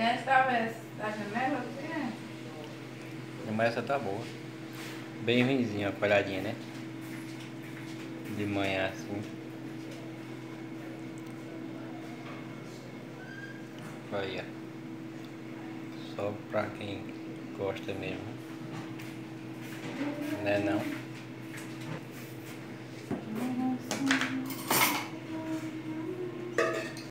Antes talvez da janela, criança. É. Mas essa tá boa. Bem ruimzinha, apalhadinha, né? De manhã assim. Aí, ó. Só pra quem gosta mesmo. Né não?